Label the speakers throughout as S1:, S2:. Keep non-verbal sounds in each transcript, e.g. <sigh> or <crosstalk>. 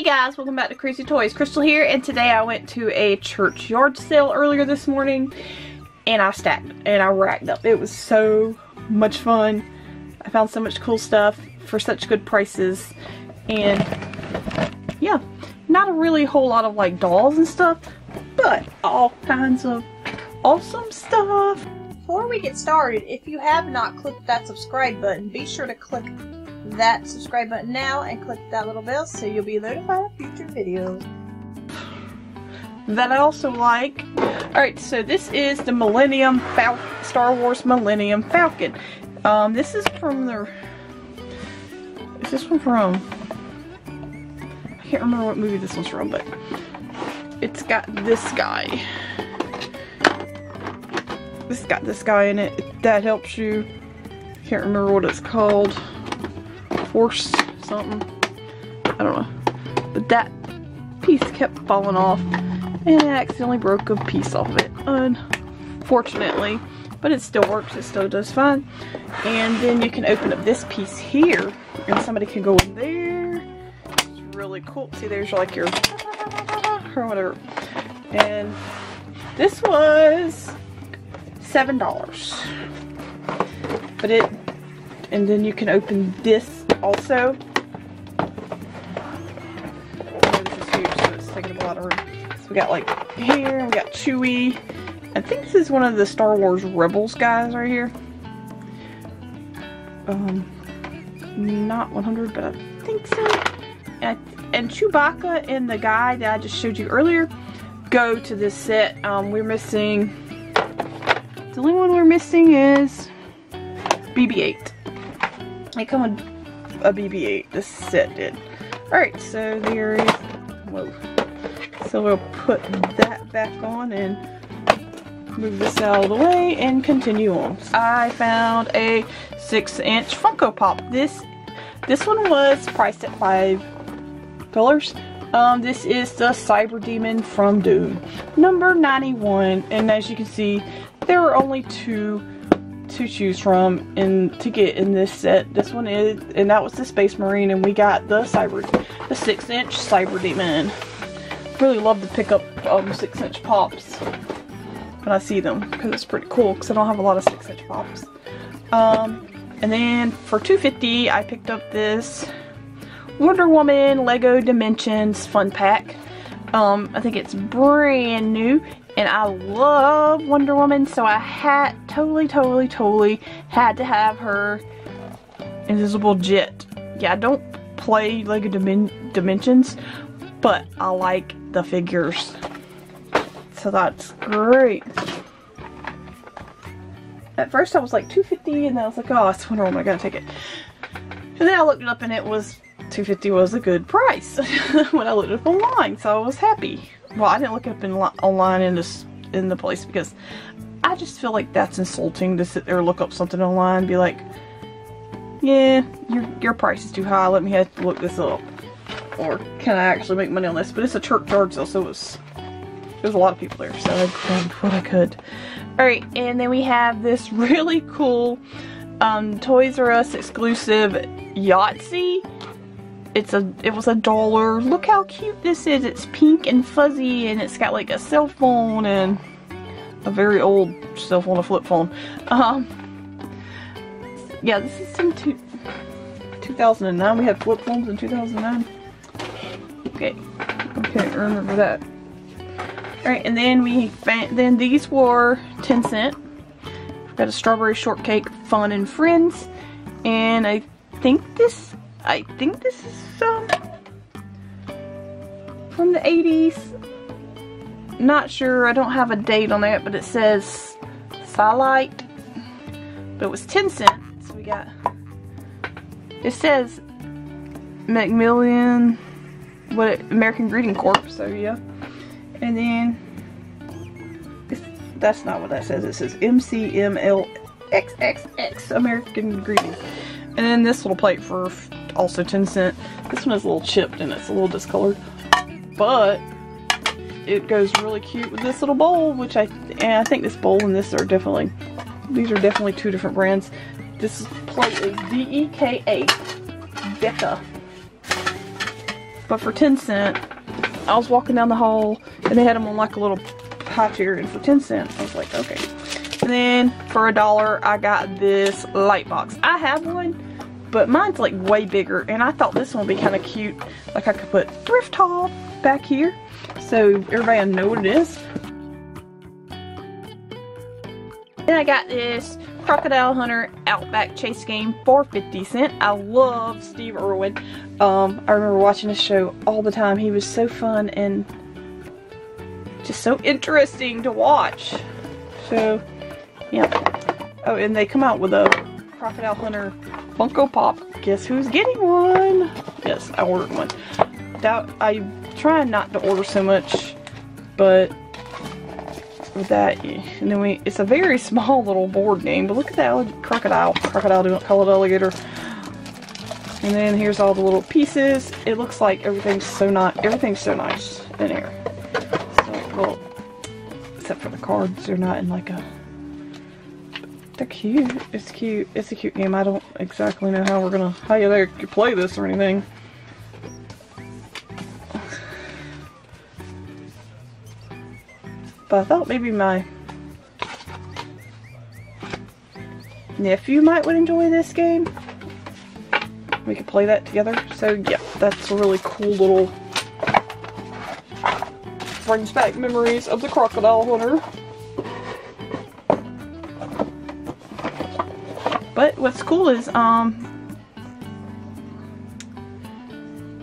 S1: Hey guys, welcome back to CrazeeToys. Crystal here, and today I went to a church yard sale earlier this morning, and I stacked and I racked up. It was so much fun. I found so much cool stuff for such good prices, and yeah, not a really whole lot of like dolls and stuff, but all kinds of awesome stuff.
S2: Before we get started, if you have not clicked that subscribe button, be sure to click that subscribe button now and click that little bell so you'll be notified of future videos.
S1: That I also like. Alright, so this is the Millennium Fal Star Wars Millennium Falcon. Um, this is from the... Is this one from... I can't remember what movie this one's from, but it's got this guy. This got this guy in it. That helps you. Can't remember what it's called force something. I don't know. But that piece kept falling off and I accidentally broke a piece off of it, unfortunately. But it still works, it still does fine. And then you can open up this piece here and somebody can go in there. It's really cool. See, there's like your or whatever. And this was $7. But it, and then you can open this also. this is huge, so it's taking up a lot of room. So we got like here, we got Chewie. I think this is one of the Star Wars Rebels guys right here. Um, not 100, but I think so. And, and Chewbacca and the guy that I just showed you earlier go to this set. Um, we're missing, the only one we're missing is BB-8. They come with a BB-8. This set did. Alright, so there is... Whoa. So we'll put that back on and move this out of the way and continue on. I found a 6-inch Funko Pop. This this one was priced at $5. Um, this is the Cyber Demon from Doom. Number 91. And as you can see, there are only two to choose from and to get in this set. This one is, and that was the Space Marine, and we got the Cyber, the 6-inch Cyber Demon. Really love to pick up um, 6-inch pops when I see them, because it's pretty cool, because I don't have a lot of 6-inch pops. Um, and then for 250 I picked up this Wonder Woman Lego Dimensions Fun Pack. Um, I think it's brand new and I love Wonder Woman so I had totally totally totally had to have her invisible jet. Yeah I don't play Lego Dimen Dimensions but I like the figures. So that's great. At first I was like 250 and then I was like oh it's Wonder Woman I gotta take it. And then I looked it up and it was 250 was a good price <laughs> when I looked it up online so I was happy well, I didn't look up in online in this in the place because I just feel like that's insulting to sit there look up something online and be like, yeah, your your price is too high. Let me have to look this up, or can I actually make money on this? But it's a church yard sale, so it was there's a lot of people there, so I grabbed what I could. All right, and then we have this <laughs> really cool um, Toys R Us exclusive Yahtzee it's a it was a dollar. Look how cute this is. It's pink and fuzzy and it's got like a cell phone and a very old cell phone, a flip phone. Um, yeah, this is two, 2009. We had flip phones in 2009. Okay, okay, remember that. All right, and then we found, then these were 10 cent. Got a strawberry shortcake, fun and friends, and I think this I think this is um, from the 80s. Not sure, I don't have a date on it, but it says Starlight. But it was 10 cents. So we got, it says Macmillan, what, American Greeting Corp, so yeah. And then, that's not what that says, it says MCMLXXX, American Greeting. And then this little plate for also 10 cent. This one is a little chipped and it's a little discolored. But it goes really cute with this little bowl, which I, and I think this bowl and this are definitely, these are definitely two different brands. This plate is D-E-K-A, Deka. but for 10 cent, I was walking down the hall and they had them on like a little high chair and for 10 cent, I was like, okay. Then for a dollar, I got this light box. I have one, but mine's like way bigger and I thought this one would be kind of cute. Like I could put thrift haul back here so everybody know what it is. Then I got this Crocodile Hunter Outback Chase game for 50 cent. I love Steve Irwin. Um, I remember watching this show all the time. He was so fun and just so interesting to watch. So, yeah. Oh, and they come out with a Crocodile Hunter Funko Pop. Guess who's getting one? Yes, I ordered one. Doubt, I'm trying not to order so much, but with that, and then we, it's a very <laughs> small little board game, but look at that crocodile. Crocodile, don't call it alligator. And then here's all the little pieces. It looks like everything's so not, everything's so nice in here. So, well, except for the cards, they're not in like a, they're cute. It's cute. It's a cute game. I don't exactly know how we're gonna, how you play this or anything. But I thought maybe my nephew might would enjoy this game. We could play that together. So yeah, that's a really cool little brings back memories of the crocodile hunter. But what's cool is um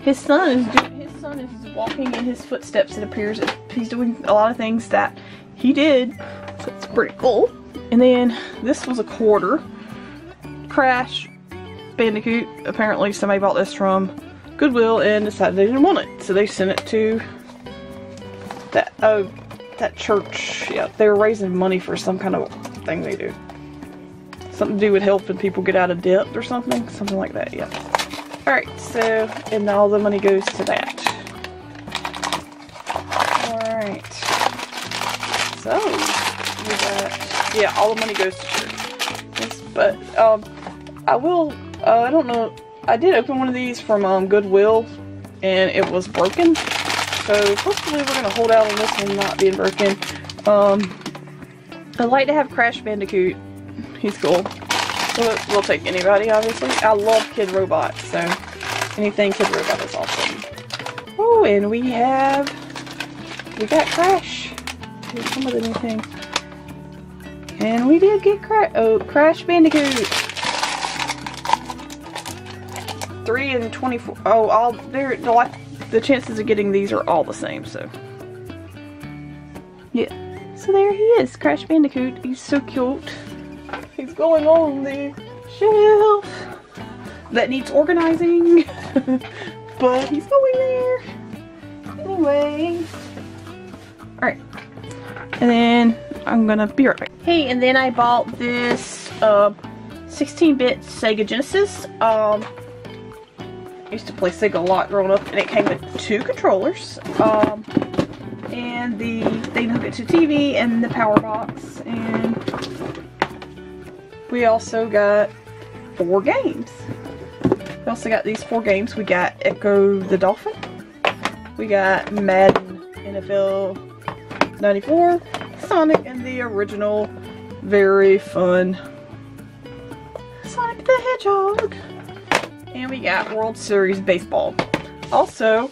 S1: his son is doing son is walking in his footsteps, it appears. He's doing a lot of things that he did, so it's pretty cool. And then this was a quarter. Crash Bandicoot. Apparently somebody bought this from Goodwill and decided they didn't want it. So they sent it to that, oh, that church. Yeah, they were raising money for some kind of thing they do. Something to do with helping people get out of debt or something. Something like that, yeah. Alright, so, and all the money goes to that. Alright. So, we got, yeah, all the money goes to church. But, um, I will, uh, I don't know, I did open one of these from, um, Goodwill, and it was broken. So, hopefully we're gonna hold out on this one not being broken. Um, I'd like to have Crash Bandicoot. He's cool. We'll, we'll take anybody, obviously. I love Kidrobot, so anything Kidrobot is awesome. Oh, and we have, we got Crash. Some of the new things. And we did get Crash, oh, Crash Bandicoot. 3 and 24, oh, all, they're, the, the chances of getting these are all the same, so. Yeah. So there he is, Crash Bandicoot. He's so cute. He's going on the shelf that needs organizing, <laughs> but he's going there. Anyway. Alright. And then I'm gonna be right back. Hey, and then I bought this 16-bit uh, Sega Genesis. Um, used to play Sega a lot growing up, and it came with two controllers. Um, and the to hook it to TV, and the power box, and we also got four games. We also got these four games. We got Ecco the Dolphin. We got Madden NFL 94, Sonic, and the original very fun Sonic the Hedgehog. And we got World Series Baseball. Also,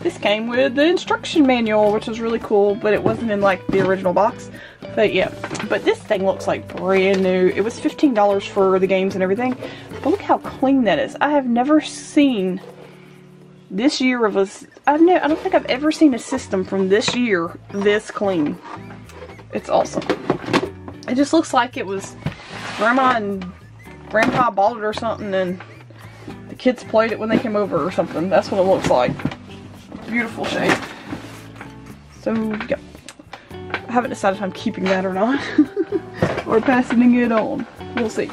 S1: this came with the instruction manual, which was really cool, but it wasn't in like the original box. But yeah, but this thing looks like brand new. It was $15 for the games and everything. But look how clean that is. I have never seen this year of a, I've no, I don't think I've ever seen a system from this year this clean. It's awesome. It just looks like it was grandma and grandpa bought it or something and the kids played it when they came over or something. That's what it looks like. Beautiful shape. So, yeah. Haven't decided if I'm keeping that or not. <laughs> or passing it on. We'll see.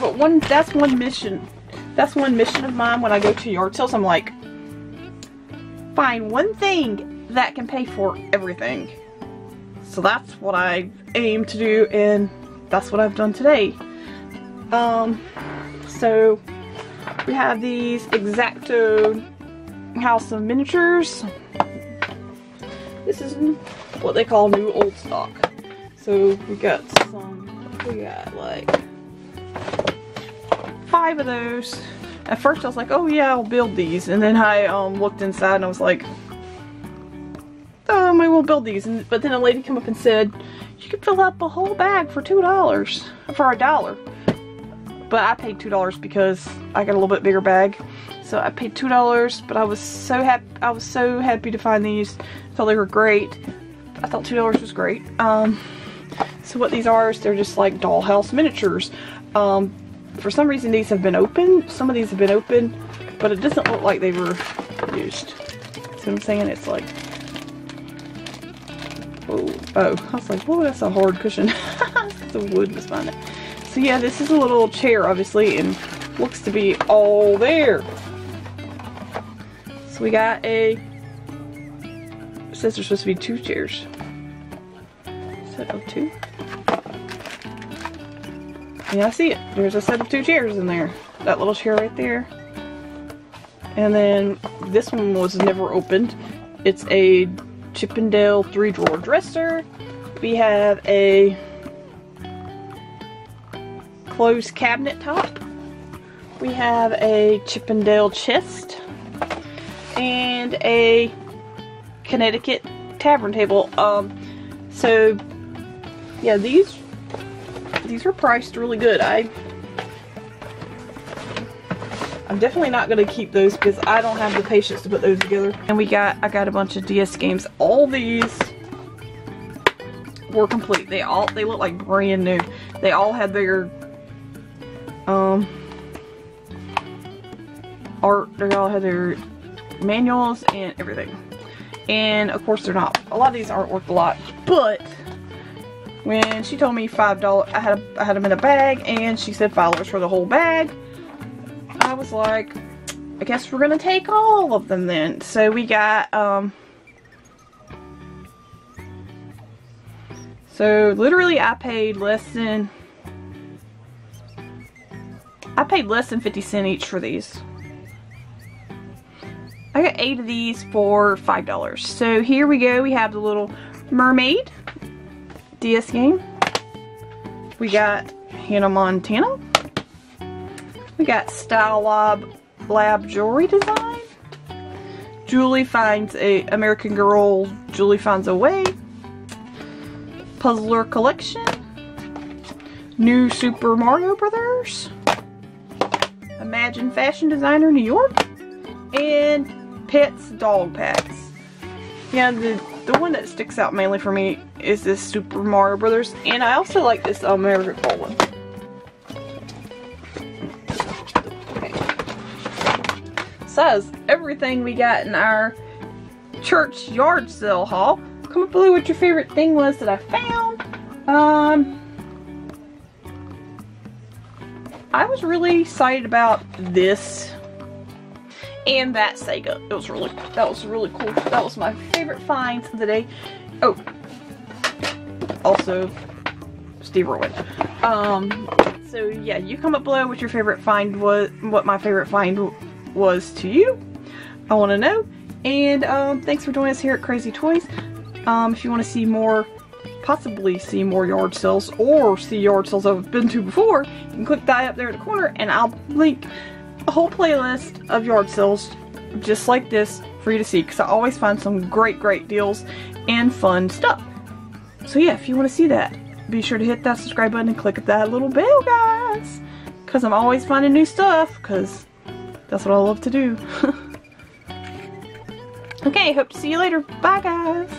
S1: But one, that's one mission. That's one mission of mine when I go to yard sales. I'm like, find one thing that can pay for everything. So that's what I aim to do and that's what I've done today. Um, So we have these X-Acto House of Miniatures. This is what they call new old stock. So we got some, we got like five of those. At first I was like, oh yeah, I'll build these. And then I um, looked inside and I was like, oh, maybe we'll build these. And, but then a lady came up and said, you can fill up a whole bag for $2, for a dollar. But I paid $2 because I got a little bit bigger bag. So I paid $2, but I was so happy, I was so happy to find these. I thought they were great. I thought $2 was great. Um, so what these are is they're just like dollhouse miniatures. Um, for some reason these have been open. Some of these have been open, but it doesn't look like they were used. What I'm saying? It's like, oh, oh, I was like, whoa, that's a hard cushion. <laughs> the wood was fine. So yeah, this is a little chair, obviously, and looks to be all there. So we got a, says there's supposed to be two chairs. Set of two. Yeah, I see it. There's a set of two chairs in there. That little chair right there. And then this one was never opened. It's a Chippendale three drawer dresser. We have a closed cabinet top. We have a Chippendale chest and a Connecticut tavern table. Um, so yeah, these these were priced really good. I I'm definitely not gonna keep those because I don't have the patience to put those together. And we got I got a bunch of DS games. All these were complete. They all they look like brand new. They all had their um art. They all had their manuals and everything. And of course they're not. A lot of these aren't worth a lot, but when she told me five dollars, I had I had them in a bag, and she said five dollars for the whole bag. I was like, I guess we're gonna take all of them then. So we got um. So literally, I paid less than. I paid less than 50 cent each for these. I got eight of these for $5. So here we go. We have the little mermaid DS game. We got Hannah Montana. We got Style Lab, Lab Jewelry Design. Julie finds a American Girl, Julie finds a way. Puzzler Collection. New Super Mario Brothers. Imagine Fashion Designer New York. And Pets Dog Packs. Yeah, the, the one that sticks out mainly for me is this Super Mario Brothers. And I also like this American Girl one. Says everything we got in our church yard sale haul. Comment below what your favorite thing was that I found. Um, I was really excited about this and that Sega. It was really, that was really cool. That was my favorite find of the day. Oh, also Steve Irwin. Um, so yeah, you comment below what your favorite find was, what my favorite find was to you. I want to know. And um, thanks for joining us here at CrazeeToys. Um, if you want to see more, possibly see more yard sales or see yard sales I've been to before, you can click that up there in the corner and I'll link a whole playlist of yard sales just like this for you to see because I always find some great, great deals and fun stuff. So yeah, if you want to see that, be sure to hit that subscribe button and click that little bell, guys. Because I'm always finding new stuff because that's what I love to do. <laughs> okay, hope to see you later. Bye, guys.